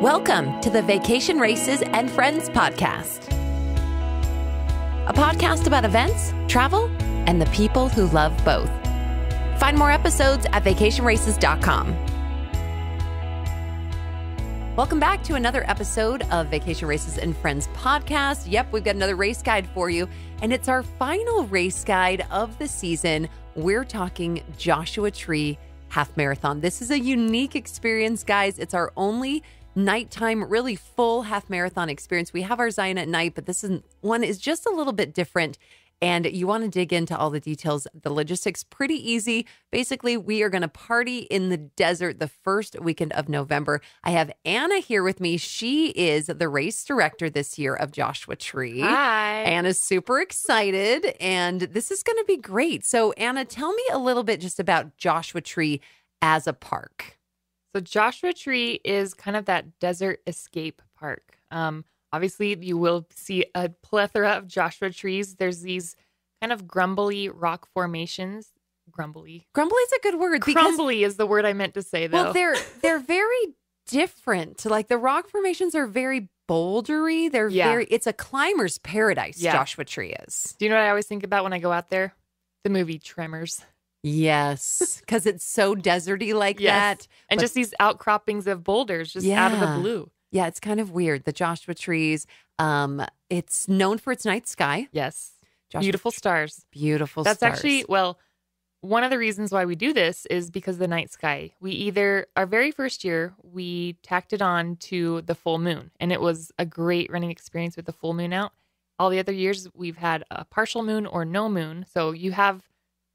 Welcome to the Vacation Races and Friends podcast, a podcast about events, travel, and the people who love both. Find more episodes at vacationraces.com. Welcome back to another episode of Vacation Races and Friends podcast. Yep, we've got another race guide for you, and it's our final race guide of the season. We're talking Joshua Tree Half Marathon. This is a unique experience, guys. It's our only nighttime, really full half marathon experience. We have our Zion at night, but this is, one is just a little bit different and you want to dig into all the details. The logistics pretty easy. Basically, we are going to party in the desert the first weekend of November. I have Anna here with me. She is the race director this year of Joshua Tree. Hi. Anna's super excited and this is going to be great. So, Anna, tell me a little bit just about Joshua Tree as a park. So Joshua Tree is kind of that desert escape park. Um, obviously, you will see a plethora of Joshua trees. There's these kind of grumbly rock formations. Grumbly. Grumbly is a good word. Crumbly is the word I meant to say, though. Well, they're they're very different. Like the rock formations are very bouldery. They're Yeah. very. It's a climber's paradise. Yeah. Joshua Tree is. Do you know what I always think about when I go out there? The movie Tremors. Yes, because it's so deserty like Yes. that. And But- just these outcroppings of boulders just out of the blue. Yeah, it's kind of weird. The Joshua Trees. Um, it's known for its night sky. Yes. Joshua Beautiful stars. beautiful. Stars. That's stars. actually well, one of the reasons why we do this is because of the night sky. We either our very first year we tacked it on to the full moon, and it was a great running experience with the full moon out. All the other years we've had a partial moon or no moon, so you have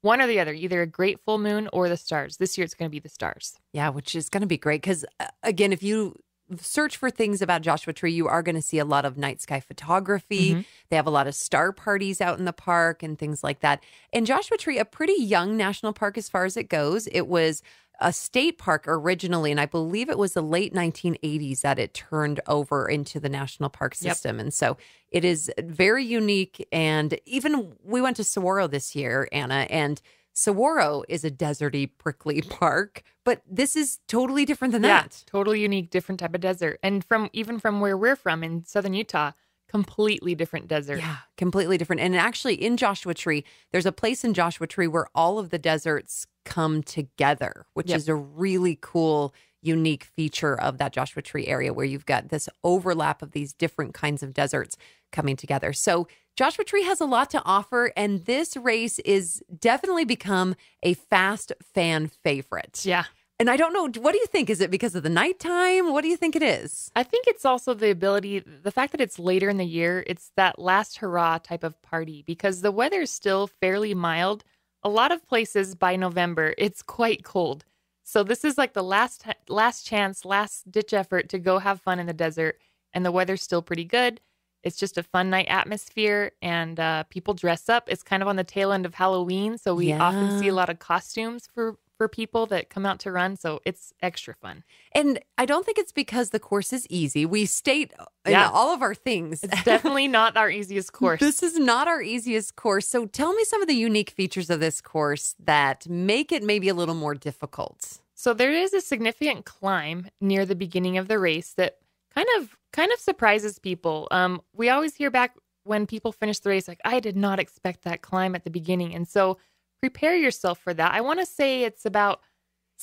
one or the other, either a great full moon or the stars. This year it's going to be the stars. Yeah, which is going to be great because, uh, again, if you search for things about Joshua Tree, you are going to see a lot of night sky photography. Mhm. They have a lot of star parties out in the park and things like that. And Joshua Tree, a pretty young national park as far as it goes. It was a state park originally, and I believe it was the late 1980s that it turned over into the national park Yep. system. And so it is very unique. And even we went to Saguaro this year, Anna, and Saguaro is a deserty, prickly park, but this is totally different than Yeah, that. totally unique, different type of desert, and from even from where we're from in southern Utah, completely different desert. Yeah, completely different. And actually, in Joshua Tree, there's a place in Joshua Tree where all of the deserts come together, which Yep. is a really cool, unique feature of that Joshua Tree area where you've got this overlap of these different kinds of deserts coming together. So, Joshua Tree has a lot to offer, and this race is definitely become a fast fan favorite. yeah. And I don't know, what do you think? Is it because of the nighttime? What do you think it is? I think it's also the ability, the fact that it's later in the year, it's that last hurrah type of party because the weather is still fairly mild. A lot of places by November, it's quite cold. So this is like the last last chance, last ditch effort to go have fun in the desert, and the weather's still pretty good. It's just a fun night atmosphere, and uh, people dress up. It's kind of on the tail end of Halloween, so we often see a lot of costumes for for people that come out to run. So it's extra fun. And I don't think it's because the course is easy. We state in Yeah. all of our things. It's definitely not our easiest course. This is not our easiest course. So tell me some of the unique features of this course that make it maybe a little more difficult. So there is a significant climb near the beginning of the race that kind of kind of surprises people. Um, we always hear back when people finish the race like I did not expect that climb at the beginning, and so prepare yourself for that. I want to say it's about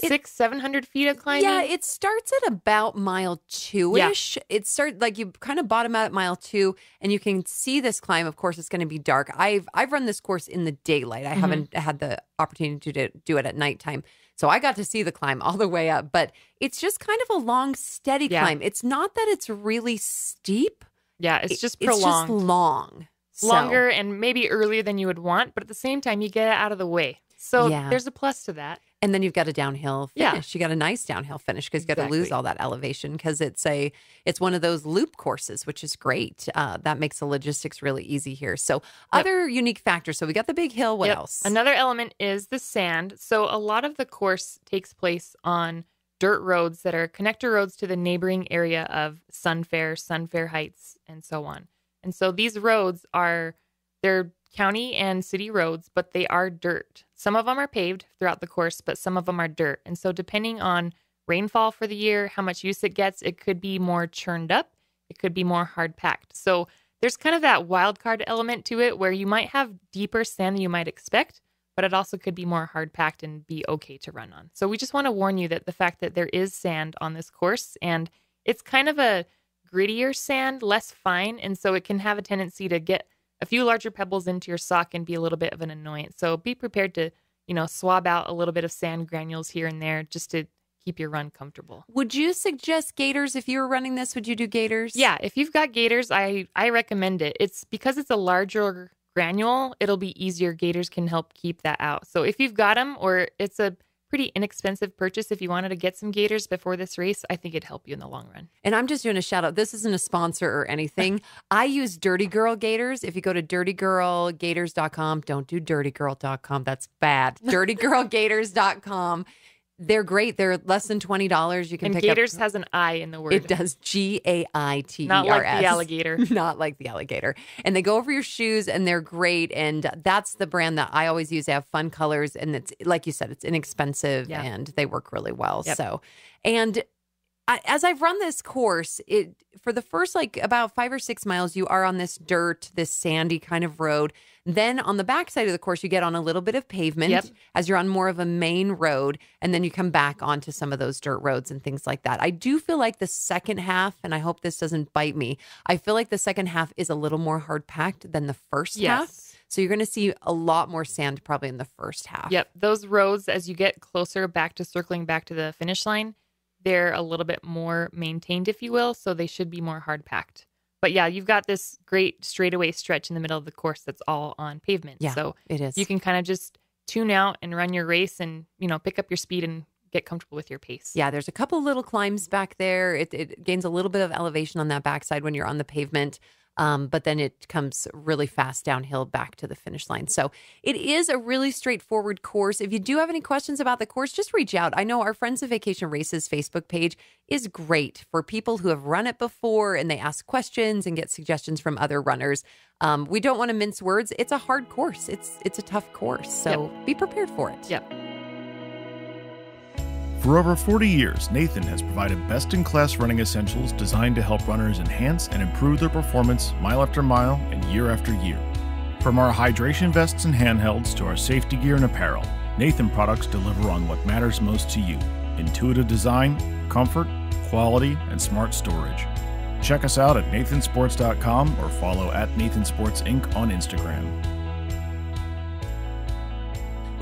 It- six seven hundred feet of climbing. Yeah, it starts at about mile two ish. It starts like you kind of bottom out at mile two, and you can see this climb. Of course, it's going to be dark. I've I've run this course in the daylight. I Mhm. haven't had the opportunity to do- it at nighttime, so I got to see the climb all the way up. But it's just kind of a long, steady Yeah. climb. It's not that it's really steep. yeah, it's It- just It's just long, So- longer, and maybe earlier than you would want, but at the same time, you get it out of the way. So Yeah. there's a plus to that. And then you've got a downhill Yeah. You got a nice downhill finish because you got to lose all that elevation because it's a it's one of those loop courses, which is great. Uh, that makes the logistics really easy here. So other unique factors. So we got the big hill. What Yep. else? Another element is the sand. So a lot of the course takes place on dirt roads that are connector roads to the neighboring area of Sunfair, Sunfair Heights, and so on. And so these roads are they're county and city roads, but they are dirt. Some of them are paved throughout the course, but some of them are dirt. And so depending on rainfall for the year, how much use it gets. It could be more churned up, it could be more hard packed. So there's kind of that wild card element to it where you might have deeper sand than you might expect, but it also could be more hard packed and be okay to run on. So we just want to warn you that the fact that there is sand on this course and it's kind of a grittier sand, less fine, and so it can have a tendency to get a few larger pebbles into your sock and be a little bit of an annoyance. So be prepared to, you know, swab out a little bit of sand granules here and there just to keep your run comfortable. Would you suggest gaiters if you were running this? Would you do gaiters? Yeah, if you've got gaiters, I I recommend it. It's because it's a larger granule, it'll be easier. Gaiters can help keep that out. So if you've got them or it's a pretty inexpensive purchase if you wanted to get some gaiters before this race, I think it'd help you in the long run. And I'm just doing a shout out. This isn't a sponsor or anything. I use Dirty Girl Gaiters. If you go to dirtygirlgaiters.com, don't do dirtygirl.com. That's bad. Dirtygirlgaiters.com. They're great. They're less than twenty dollars. You can and pick Gaiters up. has an I in the word. It does G A I T E Not like the alligator. Not like the alligator. And they go over your shoes and they're great. And that's the brand that I always use. They have fun colors and it's like you said, it's inexpensive Yeah. and they work really well. Yep. So, and I, as I've run this course, it for the first like about five or six miles, you are on this dirt, this sandy kind of road. Then on the backside of the course, you get on a little bit of pavement Yep. as you're on more of a main road, and then you come back onto some of those dirt roads and things like that. I do feel like the second half, and I hope this doesn't bite me. I feel like the second half is a little more hard packed than the first half. Yes. So you're going to see a lot more sand probably in the first half. Yep. Those roads, as you get closer back to circling back to the finish line, they're a little bit more maintained, if you will. So they should be more hard packed. But yeah, you've got this great straightaway stretch in the middle of the course that's all on pavement. Yeah, So it is. you can kind of just tune out and run your race and, you know, pick up your speed and get comfortable with your pace. Yeah, there's a couple little climbs back there. It, it gains a little bit of elevation on that backside when you're on the pavement. Um, but then it comes really fast downhill back to the finish line. So it is a really straightforward course. If you do have any questions about the course, just reach out. I know our Friends of Vacation Races Facebook page is great for people who have run it before and they ask questions and get suggestions from other runners. Um, we don't want to mince words. It's a hard course. It's it's a tough course. So be prepared for it. Yep. For over 40 years, Nathan has provided best in class running essentials designed to help runners enhance and improve their performance mile after mile and year after year. From our hydration vests and handhelds to our safety gear and apparel, Nathan products deliver on what matters most to you intuitive design, comfort, quality, and smart storage. Check us out at nathansports.com or follow at nathansports Inc. on Instagram.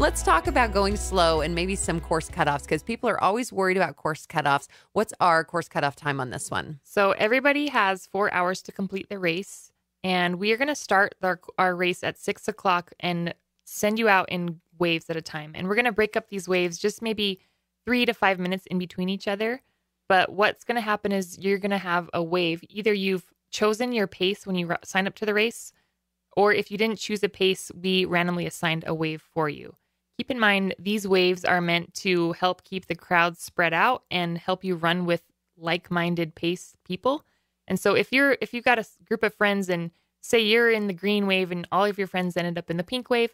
Let's talk about going slow and maybe some course cutoffs because people are always worried about course cutoffs. What's our course cutoff time on this one? So everybody has four hours to complete the race, and we are going to start our, our race at six o'clock and send you out in waves at a time. And we're going to break up these waves just maybe three to five minutes in between each other. But what's going to happen is you're going to have a wave. Either you've chosen your pace when you sign up to the race, or if you didn't choose a pace, we randomly assigned a wave for you. Keep in mind, these waves are meant to help keep the crowd spread out and help you run with like-minded pace people. And so if you're if you've got a group of friends and say you're in the green wave and all of your friends ended up in the pink wave,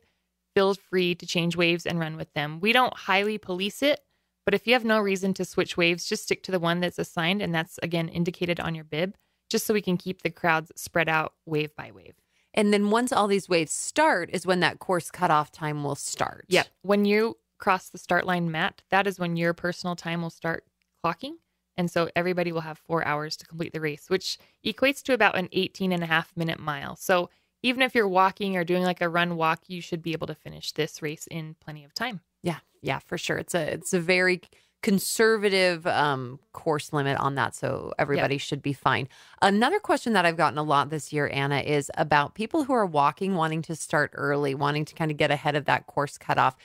feel free to change waves and run with them. We don't highly police it, but if you have no reason to switch waves, just stick to the one that's assigned and that's again indicated on your bib, just so we can keep the crowds spread out wave by wave. And then once all these waves start, is when that course cutoff time will start. Yep. When you cross the start line, mat, that is when your personal time will start clocking. And so everybody will have four hours to complete the race, which equates to about an 18 and a half minute mile. So even if you're walking or doing like a run walk, you should be able to finish this race in plenty of time. Yeah, yeah, for sure. It's a it's a very conservative um, course limit on that, so everybody should be fine. Another question that I've gotten a lot this year, Anna, is about people who are walking, wanting to start early, wanting to kind of get ahead of that course cutoff.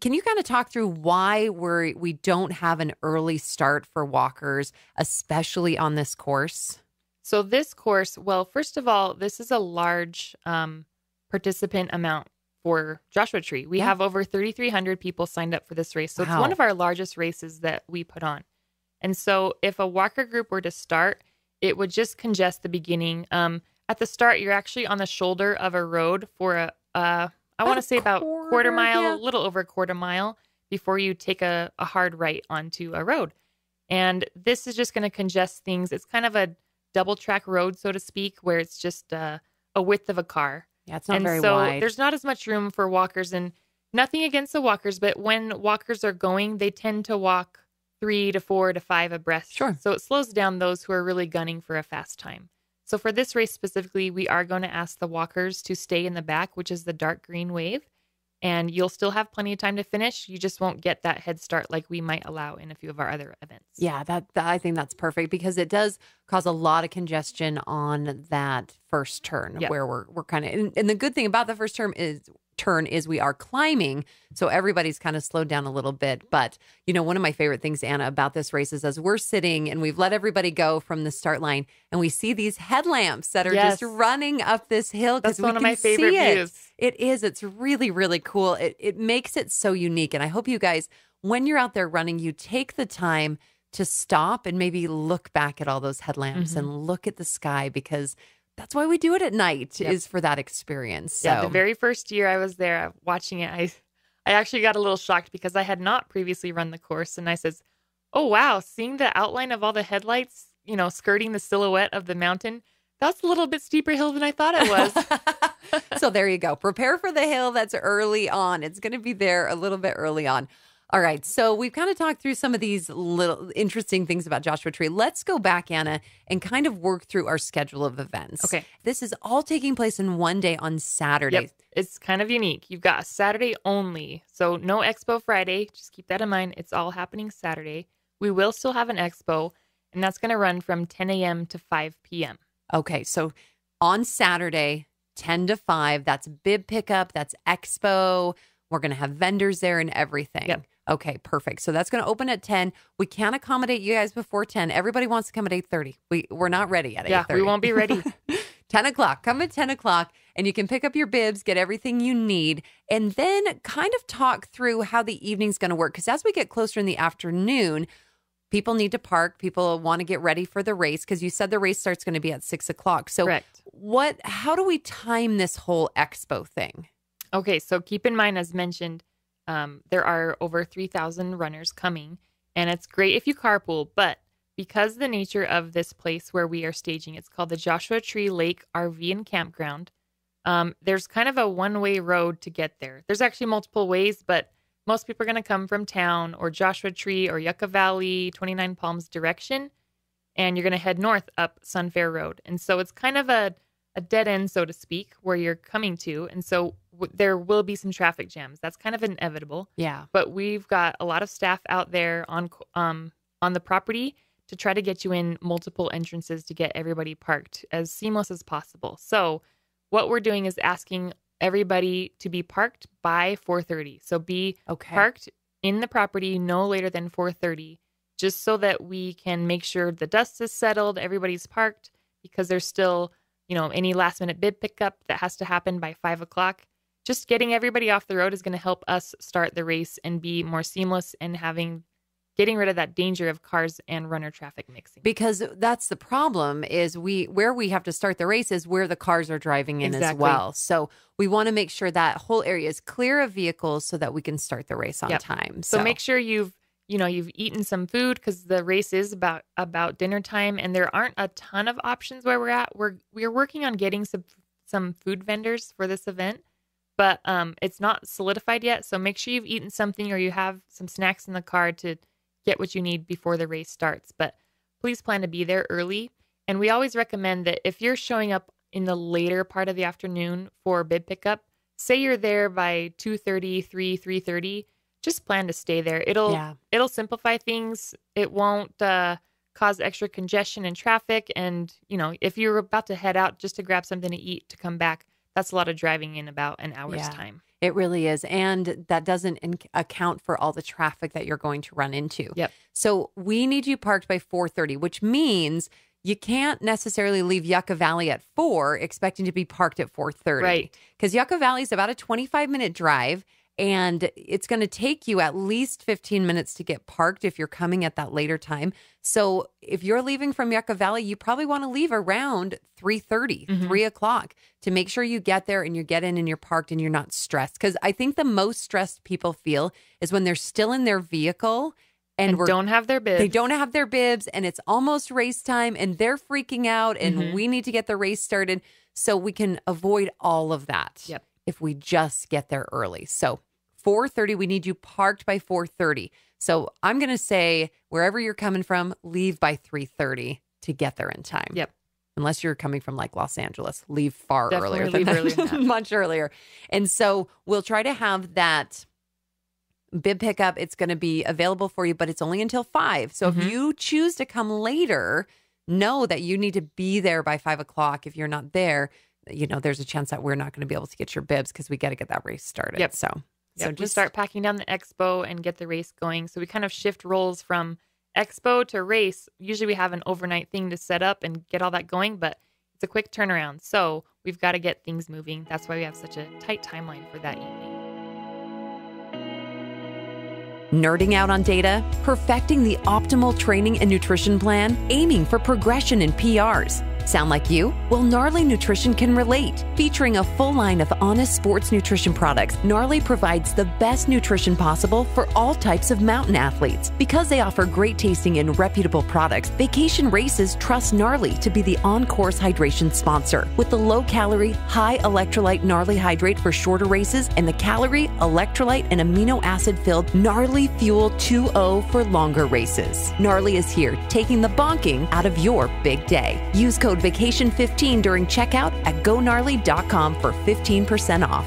Can you kind of talk through why we're we don't have an early start for walkers, especially on this course? So this course, well, first of all, this is a large um, participant amount for Joshua Tree. We Yeah. have over 3,300 people signed up for this race. So it's one of our largest races that we put on. And so if a walker group were to start, it would just congest the beginning. Um, at the start, you're actually on the shoulder of a road for a, uh, I About want to say about quarter quarter, mile, yeah. a little over a quarter mile before you take a, a hard right onto a road. And this is just going to congest things. It's kind of a double track road, so to speak, where it's just uh, a width of a car. Yeah, it's not and very so wide. there's not as much room for walkers. And nothing against the walkers, but when walkers are going, they tend to walk three to four to five abreast. Sure. So it slows down those who are really gunning for a fast time. So for this race specifically, we are going to ask the walkers to stay in the back, which is the dark green wave. And you'll still have plenty of time to finish. You just won't get that head start like we might allow in a few of our other events. Yeah, that, that- I think that's perfect because it does cause a lot of congestion on that first turn Yep. where we're we're kind of and, and the good thing about the first term is turn is we are climbing so everybody's kind of slowed down a little bit but you know one of my favorite things anna about this race is as we're sitting and we've let everybody go from the start line and we see these headlamps that are Yes. just running up this hill That's one of my favorite see it. views. It is. It's really, really cool. It it makes it so unique. And I hope you guys, when you're out there running, you take the time to stop and maybe look back at all those headlamps Mm-hmm. and look at the sky because that's why we do it at night Yep. is for that experience. So Yeah, the very first year I was there uh, watching it, I I actually got a little shocked because I had not previously run the course and I says, "Oh wow, seeing the outline of all the headlights, you know, skirting the silhouette of the mountain, that's a little bit steeper hill than I thought it was." so there you go. Prepare for the hill that's early on. It's going to be there a little bit early on. All right. So we've kind of talked through some of these little interesting things about Joshua Tree. Let's go back, Anna, and kind of work through our schedule of events. Okay. This is all taking place in one day on Saturday. Yep. It's kind of unique. You've got a Saturday only. So no expo Friday. Just keep that in mind. It's all happening Saturday. We will still have an expo, and that's going to run from 10 a.m. to 5 p.m. Okay. So on Saturday, 10 to 5, that's bib pickup, that's expo. We're going to have vendors there and everything. Yep. Okay, perfect. So that's going to open at 10. We can't accommodate you guys before 10. Everybody wants to come at 8.30. We, we're not ready yet at Yeah, we won't be ready. 10 o'clock. Come at 10 o'clock and you can pick up your bibs, get everything you need, and then kind of talk through how the evening's going to work. Because as we get closer in the afternoon, people need to park. People want to get ready for the race because you said the race starts going to be at six o'clock. So, Correct. what, how do we time this whole expo thing? Okay, so keep in mind, as mentioned, um, there are over 3,000 runners coming, and it's great if you carpool. But because the nature of this place where we are staging, it's called the Joshua Tree Lake RV and Campground. Um, there's kind of a one way road to get there. There's actually multiple ways, but most people are going to come from town or Joshua Tree or Yucca Valley, 29 Palms direction, and you're going to head north up Sunfair Road. And so it's kind of a, a dead end, so to speak, where you're coming to. And so w- there will be some traffic jams. That's kind of inevitable. Yeah. But we've got a lot of staff out there on um, on the property to try to get you in multiple entrances to get everybody parked as seamless as possible. So what we're doing is asking everybody to be parked by 4:30. So be Okay. parked in the property no later than 4:30, just so that we can make sure the dust is settled, everybody's parked, because there's still, you know, any last minute bib pickup that has to happen by five o'clock. Just getting everybody off the road is going to help us start the race and be more seamless and having getting rid of that danger of cars and runner traffic mixing. because that's the problem is we where we have to start the race is where the cars are driving in as well so we want to make sure that whole area is clear of vehicles so that we can start the race on Yep. time So make sure you've you know you've eaten some food because the race is about about dinner time, and there aren't a ton of options where we're at. We're we're working on getting some some food vendors for this event, but um, it's not solidified yet. So make sure you've eaten something or you have some snacks in the car to get what you need before the race starts. But please plan to be there early. And we always recommend that if you're showing up in the later part of the afternoon for bib pickup, say you're there by 2.30, 3, 3.30, just plan to stay there. It'll yeah it'll simplify things. It won't uh, cause extra congestion and traffic. And you know, if you're about to head out just to grab something to eat to come back, that's a lot of driving in about an hour's Yeah. time. It really is. And that doesn't account for all the traffic that you're going to run into. Yep. So we need you parked by 4:30, which means you can't necessarily leave Yucca Valley at 4 expecting to be parked at 4:30. Right. Cuz Yucca Valley is about a 25 minute drive and it's going to take you at least 15 minutes to get parked if you're coming at that later time. So if you're leaving from Yucca Valley, you probably want to leave around 3.30, Mhm. 3 o'clock to make sure you get there and you get in and you're parked and you're not stressed. Because I think the most stressed people feel is when they're still in their vehicle and, And, don't have their bibs. they don't have their bibs and it's almost race time and they're freaking out and Mhm. we need to get the race started so we can avoid all of that Yep. if we just get there early so 4.30 we need you parked by 4.30 so i'm going to say wherever you're coming from leave by 3.30 to get there in time Yep. unless you're coming from like los angeles leave far Definitely earlier leave than earlier that, than that. much earlier and so we'll try to have that bib pickup it's going to be available for you but it's only until five so if Mhm. you choose to come later know that you need to be there by five o'clock if you're not there you know there's a chance that we're not going to be able to get your bibs because we got to get that race started Yep. so so we just start packing down the expo and get the race going. So we kind of shift roles from expo to race. Usually we have an overnight thing to set up and get all that going, but it's a quick turnaround. So we've got to get things moving. That's why we have such a tight timeline for that evening. Nerding out on data, perfecting the optimal training and nutrition plan, aiming for progression in PRs. Sound like you? Well, Gnarly Nutrition can relate. Featuring a full line of honest sports nutrition products, Gnarly provides the best nutrition possible for all types of mountain athletes. Because they offer great tasting and reputable products, Vacation Races trust Gnarly to be the on course hydration sponsor. With the low calorie, high electrolyte Gnarly Hydrate for shorter races and the calorie, electrolyte, and amino acid filled Gnarly Fuel 2.0 for longer races. Gnarly is here, taking the bonking out of your big day. Use code VACATION15 during checkout at gognarly.com for 15% off.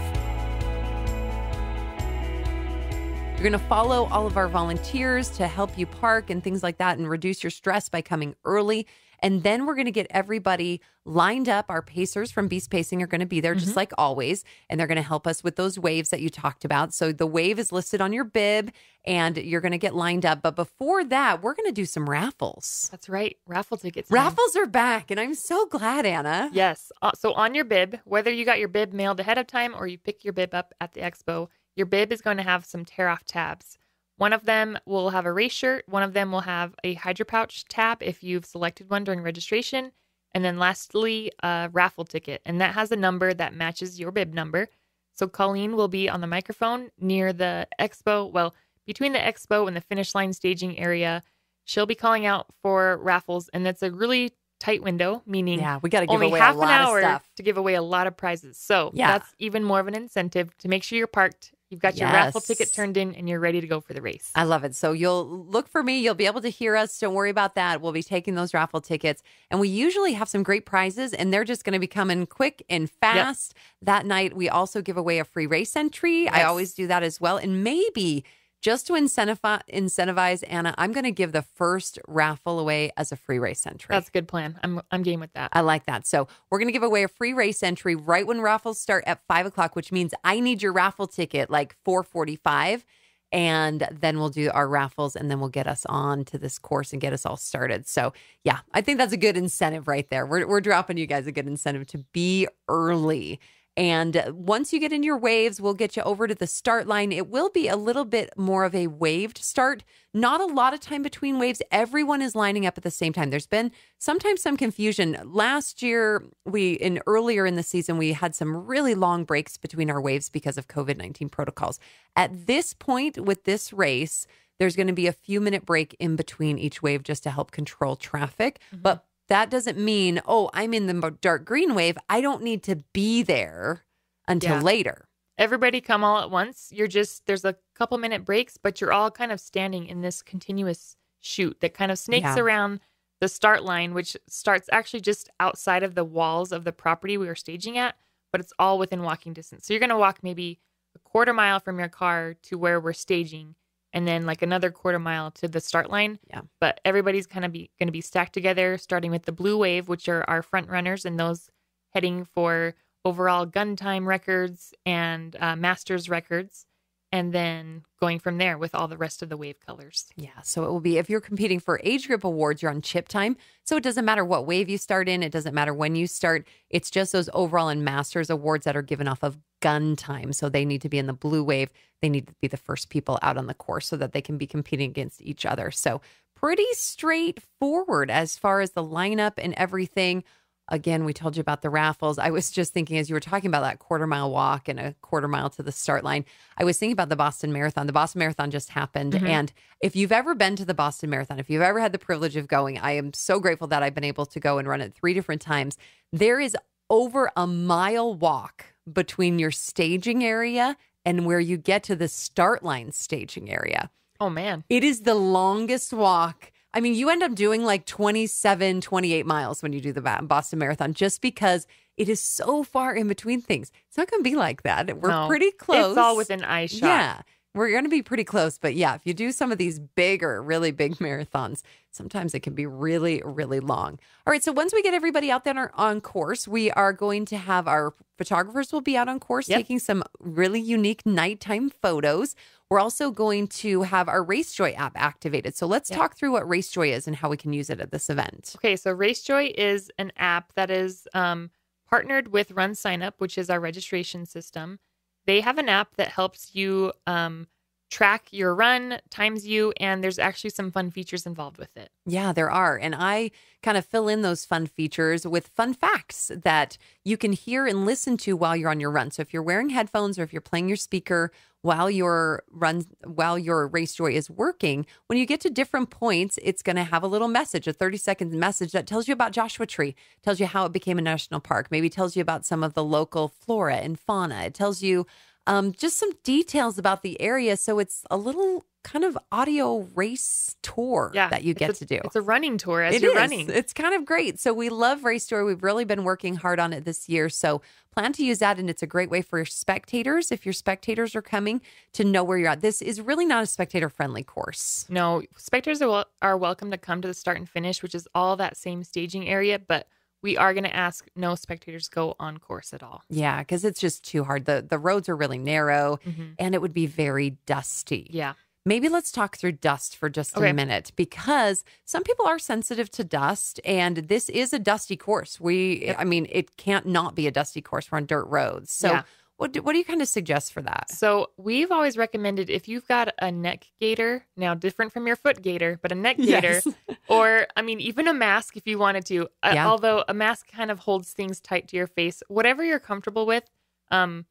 You're going to follow all of our volunteers to help you park and things like that and reduce your stress by coming early. And then we're going to get everybody lined up. Our pacers from Beast Pacing are going to be there just like always. And they're going to help us with those waves that you talked about. So the wave is listed on your bib and you're going to get lined up. But before that, we're going to do some raffles. That's right. Raffle tickets. Raffles are back. And I'm so glad, Anna. Yes. Uh, so on your bib, whether you got your bib mailed ahead of time or you pick your bib up at the expo, your bib is going to have some tear off tabs. One of them will have a race shirt. One of them will have a hydro pouch tab if you've selected one during registration. And then lastly, a raffle ticket. And that has a number that matches your bib number. So Colleen will be on the microphone near the expo. Well, between the expo and the finish line staging area. She'll be calling out for raffles. And that's a really tight window, meaning Yeah, we got to give only away half a lot an hour of stuff. to give away a lot of prizes. So Yeah. that's even more of an incentive to make sure you're parked. You've got your raffle ticket turned in and you're ready to go for the race. I love it. So you'll look for me. You'll be able to hear us. Don't worry about that. We'll be taking those raffle tickets. And we usually have some great prizes, and they're just going to be coming quick and fast. That night, we also give away a free race entry. I always do that as well. And maybe just to incentivize, incentivize Anna, I'm going to give the first raffle away as a free race entry. That's a good plan. I'm I'm game with that. I like that. So we're going to give away a free race entry right when raffles start at five o'clock, which means I need your raffle ticket like four forty-five, and then we'll do our raffles, and then we'll get us on to this course and get us all started. So yeah, I think that's a good incentive right there. We're we're dropping you guys a good incentive to be early. And once you get in your waves, we'll get you over to the start line. It will be a little bit more of a waved start. Not a lot of time between waves. Everyone is lining up at the same time. There's been sometimes some confusion. Last year, we in earlier in the season, we had some really long breaks between our waves because of COVID 19 protocols. At this point with this race, there's going to be a few minute break in between each wave just to help control traffic. Mm-hmm. But that doesn't mean, oh, I'm in the dark green wave. I don't need to be there until Yeah. later. Everybody come all at once. You're just there's a couple minute breaks, but you're all kind of standing in this continuous chute that kind of snakes Yeah. around the start line, which starts actually just outside of the walls of the property we are staging at, but it's all within walking distance. So you're going to walk maybe a quarter mile from your car to where we're staging and then like another quarter mile to the start line. Yeah. But everybody's kind of be going to be stacked together starting with the blue wave, which are our front runners and those heading for overall gun time records and uh, masters records and then going from there with all the rest of the wave colors. Yeah. So it will be if you're competing for age group awards, you're on chip time. So it doesn't matter what wave you start in, it doesn't matter when you start. It's just those overall and masters awards that are given off of gun time. So they need to be in the blue wave. They need to be the first people out on the course so that they can be competing against each other. So pretty straightforward as far as the lineup and everything. Again, we told you about the raffles. I was just thinking as you were talking about that quarter mile walk and a quarter mile to the start line, I was thinking about the Boston Marathon. The Boston Marathon just happened. Mhm. And if you've ever been to the Boston Marathon, if you've ever had the privilege of going, I am so grateful that I've been able to go and run it three different times. There is over a mile walk between your staging area and where you get to the start line staging area. Oh man. It is the longest walk. I mean, you end up doing like 27, 28 miles when you do the Boston Marathon just because it is so far in between things. It's not going to be like that. We're No. pretty close. It's all within eye shot. Yeah. We're going to be pretty close. But yeah, if you do some of these bigger, really big marathons, sometimes it can be really, really long. All right. So once we get everybody out there on course, we are going to have our photographers will be out on course Yep. taking some really unique nighttime photos. We're also going to have our RaceJoy app activated. So let's Yep. talk through what RaceJoy is and how we can use it at this event. Okay, so RaceJoy is an app that is um, partnered with RunSignUp, which is our registration system. They have an app that helps you um, track your run, times you, and there's actually some fun features involved with it. Yeah, there are. And I kind of fill in those fun features with fun facts that you can hear and listen to while you're on your run. So if you're wearing headphones or if you're playing your speaker while your run while your RaceJoy is working, when you get to different points, it's going to have a little message, a 30 second message that tells you about Joshua Tree, tells you how it became a national park, maybe tells you about some of the local flora and fauna. It tells you um, just some details about the area. So it's a little kind of audio race tour Yeah, that you get a- to do. It's a running tour as It you're is. running. It's kind of great. So we love RaceJoy. We've really been working hard on it this year. So plan to use that. And it's a great way for your spectators, if your spectators are coming, to know where you're at. This is really not a spectator friendly course. No, spectators are, wel- are welcome to come to the start and finish, which is all that same staging area, but we are going to ask no spectators go on course at all. Yeah, because it's just too hard. The the roads are really narrow Mhm. and it would be very dusty. Yeah. Maybe let's talk through dust for just Okay. a minute because some people are sensitive to dust and this is a dusty course. We Yep. I mean, it can't not be a dusty course. We're on dirt roads. So Yeah. What do, what do you kind of suggest for that? So we've always recommended if you've got a neck gaiter, now different from your foot gaiter, but a neck gaiter, Yes. or I mean, even a mask if you wanted to. Uh, although a mask kind of holds things tight to your face, whatever you're comfortable with. Um,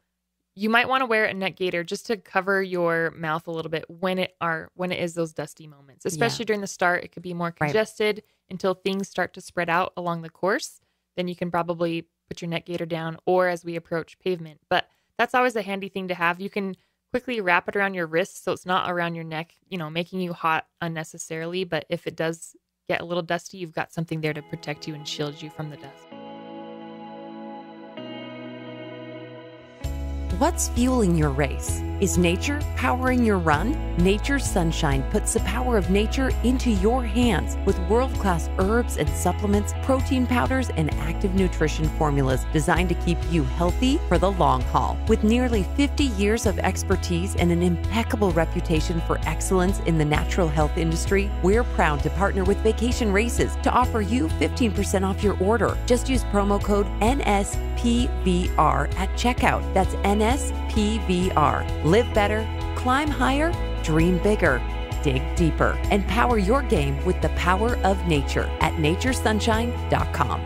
you might want to wear a neck gaiter just to cover your mouth a little bit when it are when it is those dusty moments, especially during the start. It could be more Right. congested until things start to spread out along the course. Then you can probably put your neck gaiter down, or as we approach pavement. But that's always a handy thing to have. You can quickly wrap it around your wrist so it's not around your neck, you know, making you hot unnecessarily. But if it does get a little dusty, you've got something there to protect you and shield you from the dust. What's fueling your race? Is nature powering your run? Nature's Sunshine puts the power of nature into your hands with world class herbs and supplements, protein powders, and active nutrition formulas designed to keep you healthy for the long haul. With nearly 50 years of expertise and an impeccable reputation for excellence in the natural health industry, we're proud to partner with Vacation Races to offer you 15% off your order. Just use promo code NSPVR at checkout. That's NSPVR. Live better, climb higher, dream bigger, dig deeper, and power your game with the power of nature at naturesunshine.com.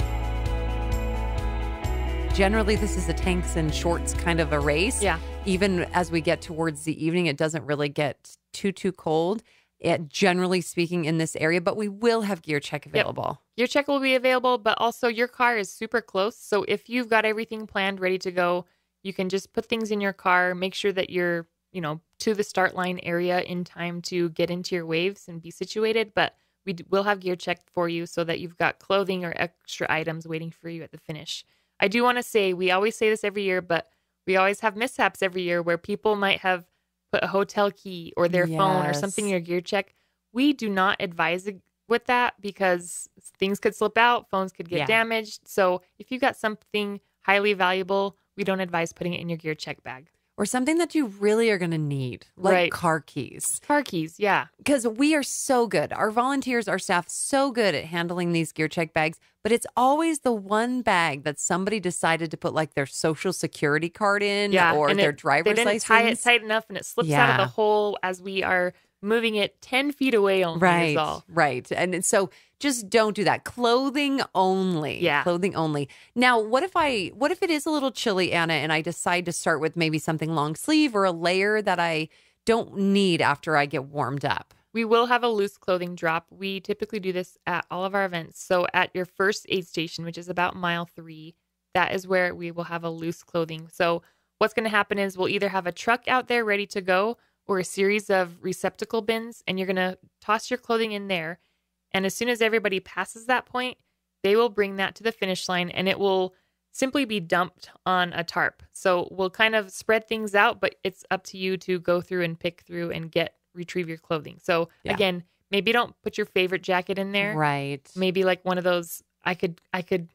Generally, this is a tanks and shorts kind of a race. Yeah. Even as we get towards the evening, it doesn't really get too, too cold. It, generally speaking, in this area, but we will have gear check available. Your check will be available, but also your car is super close. So if you've got everything planned, ready to go, you can just put things in your car, make sure that you're, you know, to the start line area in time to get into your waves and be situated. But we will have gear checked for you so that you've got clothing or extra items waiting for you at the finish. I do want to say, we always say this every year, but we always have mishaps every year where people might have put a hotel key or their phone or something in your gear check. We do not advise with that because things could slip out, phones could get Yeah. damaged. So if you've got something highly valuable, we don't advise putting it in your gear check bag. Or something that you really are going to need, like Right. car keys. Car keys, yeah. because we are so good. Our volunteers, our staff, so good at handling these gear check bags. But it's always the one bag that somebody decided to put like their social security card in, Yeah, or their it- driver's They didn't license. tie it tight enough and it slips out of the hole as we are moving it 10 feet away only Right. is all. Right. And so just don't do that. Clothing only. Yeah. Clothing only. Now, what if I what if it is a little chilly, Anna, and I decide to start with maybe something long sleeve or a layer that I don't need after I get warmed up? We will have a loose clothing drop. We typically do this at all of our events. So at your first aid station, which is about mile three, that is where we will have a loose clothing. So what's going to happen is we'll either have a truck out there ready to go or a series of receptacle bins, and you're going to toss your clothing in there. And as soon as everybody passes that point, they will bring that to the finish line and it will simply be dumped on a tarp. So we'll kind of spread things out, but it's up to you to go through and pick through and get retrieve your clothing. So Yeah. again, maybe don't put your favorite jacket in there. Right. Maybe like one of those I could I could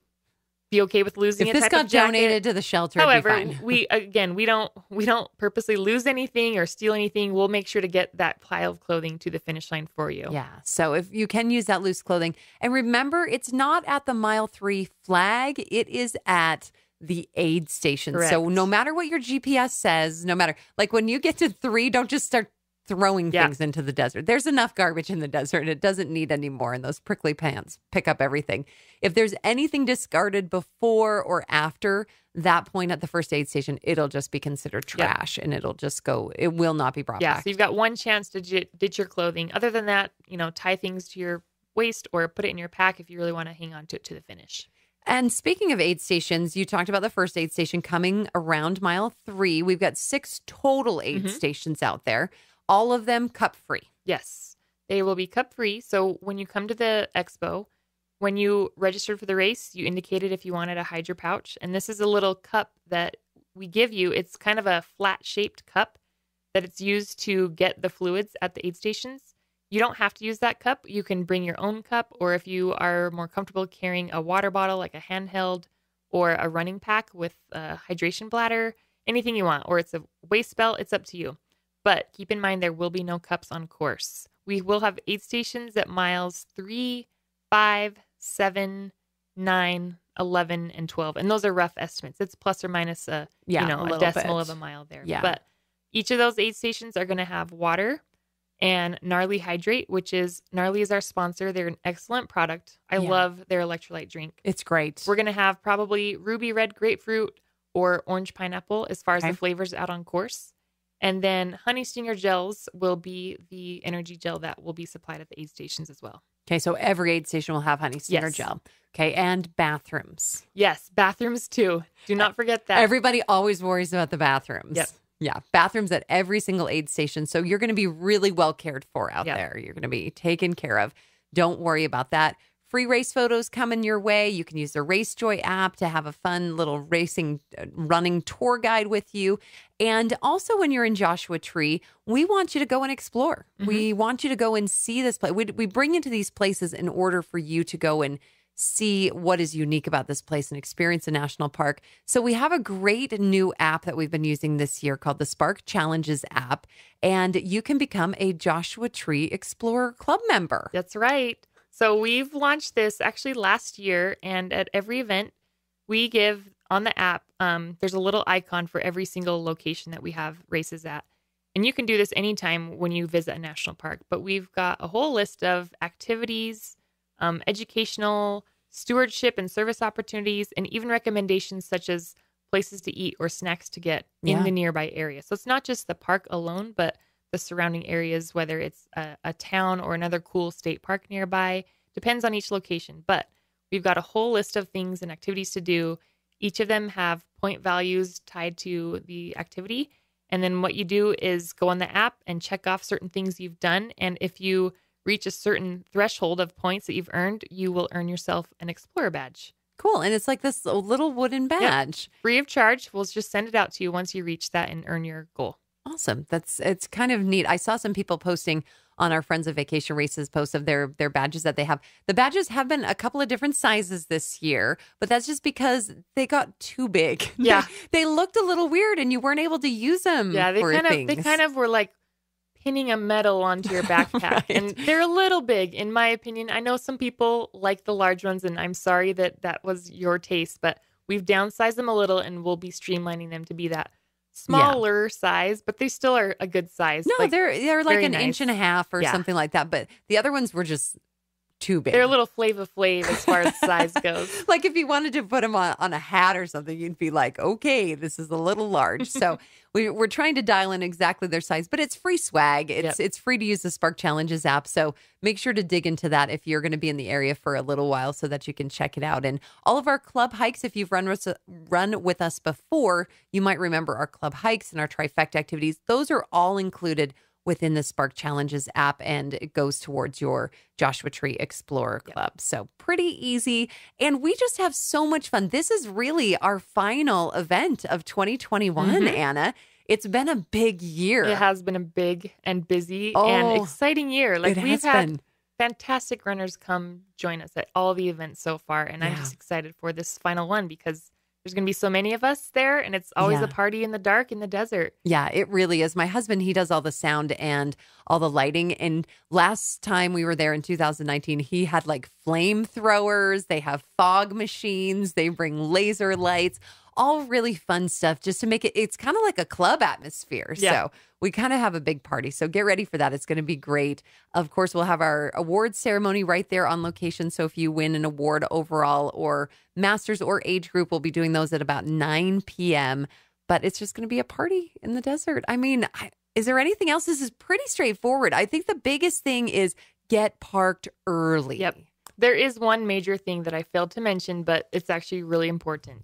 be okay with losing If it this got donated to the shelter, However, it'd be fine. we again we don't we don't purposely lose anything or steal anything. We'll make sure to get that pile of clothing to the finish line for you. Yeah. So if you can use that loose clothing. And remember, it's not at the mile three flag, it is at the aid station. So no matter what your GPS says, no matter like when you get to three, don't just start throwing Yeah. things into the desert. There's enough garbage in the desert. It doesn't need any more. And those prickly pants pick up everything. If there's anything discarded before or after that point at the first aid station, it'll just be considered Yeah. trash and it'll just go, it will not be brought Yeah, back. so you've got one chance to j- ditch your clothing. Other than that, you know, tie things to your waist or put it in your pack if you really want to hang on to it to the finish. And speaking of aid stations, you talked about the first aid station coming around mile three. We've got six total aid Mhm. stations out there, all of them cup free. Yes, they will be cup free. So when you come to the expo, when you registered for the race, you indicated if you wanted a hydro pouch. And this is a little cup that we give you. It's kind of a flat shaped cup that it's used to get the fluids at the aid stations. You don't have to use that cup. You can bring your own cup, or if you are more comfortable carrying a water bottle like a handheld or a running pack with a hydration bladder, anything you want, or it's a waist belt, it's up to you. But keep in mind, there will be no cups on course. We will have aid stations at miles three, five, seven, nine, 11, and 12. And those are rough estimates. It's plus or minus a, Yeah, you know, a a, decimal bit. of a mile there. Yeah. But each of those aid stations are going to have water and Gnarly Hydrate, which is Gnarly is our sponsor. They're an excellent product. I Yeah. love their electrolyte drink. It's great. We're going to have probably ruby red grapefruit or orange pineapple as far as Okay. the flavors out on course. And then honey stinger gels will be the energy gel that will be supplied at the aid stations as well. okay, so every aid station will have honey stinger Yes. gel. Okay, and bathrooms. Yes, bathrooms too. Do not forget that. Everybody always worries about the bathrooms. Yep. Yeah, bathrooms at every single aid station. So you're going to be really well cared for out Yep. there. You're going to be taken care of. Don't worry about that. Free race photos coming your way. You can use the RaceJoy app to have a fun little racing, uh, running tour guide with you. And also, when you're in Joshua Tree, we want you to go and explore. We want you to go and see this place. We, we bring you to these places in order for you to go and see what is unique about this place and experience a national park. So we have a great new app that we've been using this year called the Spark Challenges app and you can become a Joshua Tree Explorer Club member. That's right. So we've launched this actually last year, and at every event, we give on the app. Um, there's a little icon for every single location that we have races at, and you can do this anytime when you visit a national park. But we've got a whole list of activities, um, educational, stewardship, and service opportunities, and even recommendations such as places to eat or snacks to get Yeah. in the nearby area. So it's not just the park alone, but the surrounding areas, whether it's a, a town or another cool state park nearby. Depends on each location. But we've got a whole list of things and activities to do. Each of them have point values tied to the activity. And then what you do is go on the app and check off certain things you've done. And if you reach a certain threshold of points that you've earned, you will earn yourself an Explorer badge. Cool. And it's like this little wooden badge. Free of charge. We'll just send it out to you once you reach that and earn your goal. Awesome. That's it's kind of neat. I saw some people posting on our friends of vacation races posts of their their badges that they have. The badges have been a couple of different sizes this year, but that's just because they got too big. Yeah. they, they looked a little weird, and you weren't able to use them. Yeah, they kind of they kind of were like pinning a medal onto your backpack, Right. and they're a little big, in my opinion. I know some people like the large ones, and I'm sorry that that was your taste, but we've downsized them a little, and we'll be streamlining them to be that smaller size, but they still are a good size. No, Like, they're they're like an inch and a half or Yeah. something like that. But the other ones were just too big. they're a little Flava Flav as far as size goes. like if you wanted to put them on, on a hat or something, you'd be like, okay, this is a little large. So we, we're trying to dial in exactly their size, but it's free swag. It's Yep. it's free to use the Spark Challenges app. So make sure to dig into that if you're going to be in the area for a little while, so that you can check it out. And all of our club hikes, if you've run with, run with us before, you might remember our club hikes and our trifecta activities. Those are all included within the Spark Challenges app and it goes towards your Joshua Tree Explorer Club. So pretty easy. And we just have so much fun. This is really our final event of 2021, Mhm. Anna. It's been a big year. It has been a big and busy Oh, and exciting year. Like we've had been. fantastic runners come join us at all the events so far, and I'm just excited for this final one because there's going to be so many of us there, and it's always Yeah. a party in the dark in the desert. Yeah, it really is. My husband, he does all the sound and all the lighting. And last time we were there in 2019, he had like flamethrowers, they have fog machines, they bring laser lights, all really fun stuff just to make it, it's kind of like a club atmosphere. Yeah. So we kind of have a big party. So get ready for that. It's going to be great. Of course, we'll have our awards ceremony right there on location. So if you win an award overall or masters or age group, we'll be doing those at about 9 p.m but it's just going to be a party in the desert. I mean, I, is there anything else? This is pretty straightforward. I think the biggest thing is get parked early. Yep. There is one major thing that I failed to mention, but it's actually really important.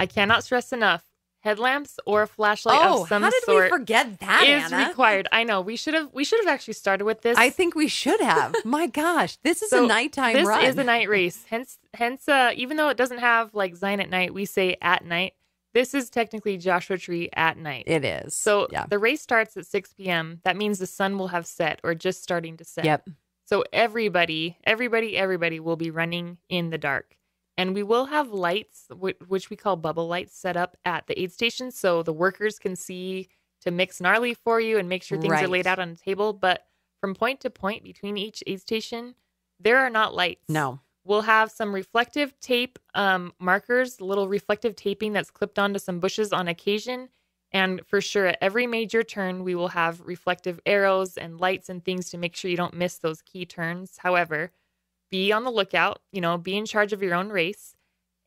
I cannot stress enough: headlamps or a flashlight Oh, of some how did sort we forget that, is Anna? required. I know we should have we should have actually started with this. I think we should have. My gosh, this is So, a nighttime this run. is a night race. Hence, hence, uh, even though it doesn't have like Zion at night, we say at night. This is technically Joshua Tree at night. It is. so yeah. the race starts at 6 p.m. That means the sun will have set or just starting to set. Yep. So everybody, everybody, everybody will be running in the dark. And we will have lights, which we call bubble lights, set up at the aid stations so the workers can see to mix gnarly for you and make sure things are laid out on the table. But from point to point between each aid station, there are not lights. No. We'll have some reflective tape um, markers, little reflective taping that's clipped onto some bushes on occasion. And for sure, at every major turn, we will have reflective arrows and lights and things to make sure you don't miss those key turns. However, be on the lookout, you know, be in charge of your own race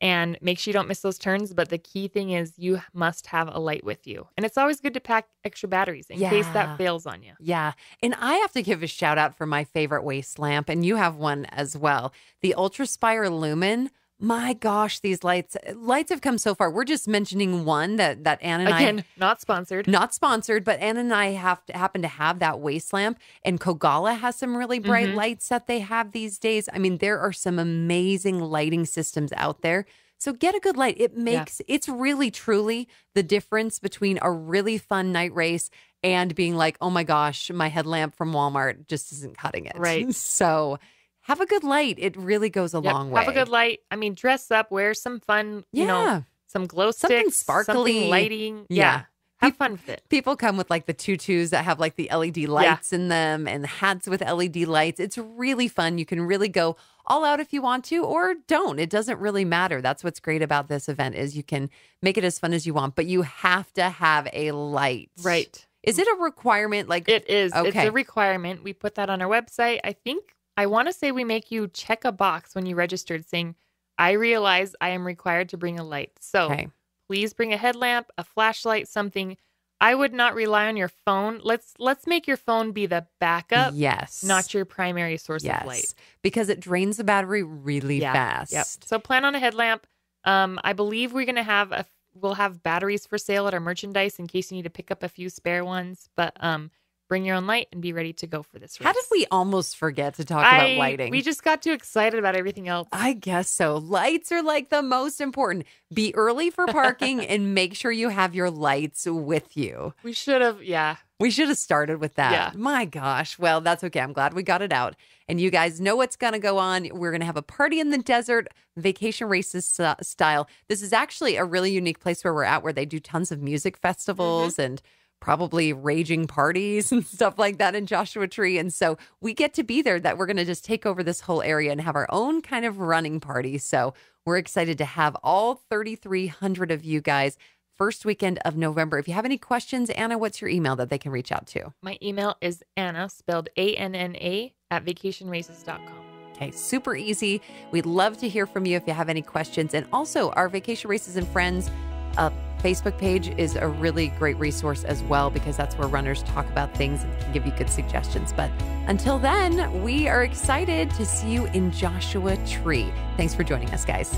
and make sure you don't miss those turns. But the key thing is you must have a light with you. And it's always good to pack extra batteries in case that fails on you. Yeah. And I have to give a shout out for my favorite waist lamp, and you have one as well. The Ultraspire Lumen. My gosh, these lights lights have come so far. We're just mentioning one that that Ann and I Again, not sponsored. not sponsored, but Ann and I have to happen to have that waist lamp, and Kogalla has some really bright Mhm. lights that they have these days. I mean, there are some amazing lighting systems out there. So get a good light. It makes it's really truly the difference between a really fun night race and being like, oh my gosh, my headlamp from Walmart just isn't cutting it. Right. So have a good light. It really goes a Yep, long way. Have a good light. I mean, dress up, wear some fun, Yeah. you know, some glow sticks, Something sparkly. something lighting. Yeah. Yeah. Have fun with it. People come with like the tutus that have like the LED lights in them and hats with LED lights. It's really fun. You can really go all out if you want to or don't. It doesn't really matter. That's what's great about this event is you can make it as fun as you want, but you have to have a light. Right. Is it a requirement like It is. Okay. It's a requirement. We put that on our website. I think I want to say we make you check a box when you registered saying, I realize I am required to bring a light. So Okay. please bring a headlamp, a flashlight, something. I would not rely on your phone. Let's let's make your phone be the backup, Yes. not your primary source yes. of light. Because it drains the battery really Yeah. fast. Yep. So plan on a headlamp. Um, I believe we're gonna have a we'll have batteries for sale at our merchandise in case you need to pick up a few spare ones. But um, bring your own light and be ready to go for this race. How did we almost forget to talk I, about lighting? We just got too excited about everything else. I guess so. Lights are like the most important. Be early for parking and make sure you have your lights with you. we should have, yeah. We should have started with that. Yeah. My gosh. Well, that's okay. I'm glad we got it out. And you guys know what's going to go on. We're going to have a party in the desert, vacation races style. This is actually a really unique place where we're at, where they do tons of music festivals Mm-hmm. and probably raging parties and stuff like that in Joshua Tree. And so we get to be there that we're going to just take over this whole area and have our own kind of running party. So we're excited to have all 3,300 of you guys first weekend of November. If you have any questions, Anna, what's your email that they can reach out to? My email is Anna, spelled A N N A, at vacationraces.com. Okay, super easy. We'd love to hear from you if you have any questions. And also, our Vacation Races and Friends uh, Facebook page is a really great resource as well because that's where runners talk about things and can give you good suggestions. But until then, we are excited to see you in Joshua Tree. Thanks for joining us, guys.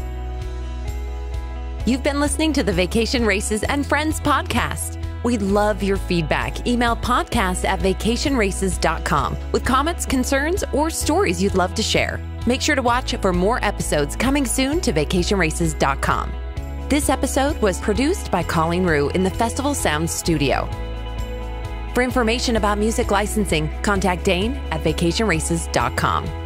You've been listening to the Vacation Races and Friends podcast. We'd love your feedback. Email podcast at vacationraces.com with comments, concerns, or stories you'd love to share. Make sure to watch for more episodes coming soon to vacationraces.com. This episode was produced by Colleen Rue in the Festival Sound Studio. For information about music licensing, contact Dane at vacationraces.com.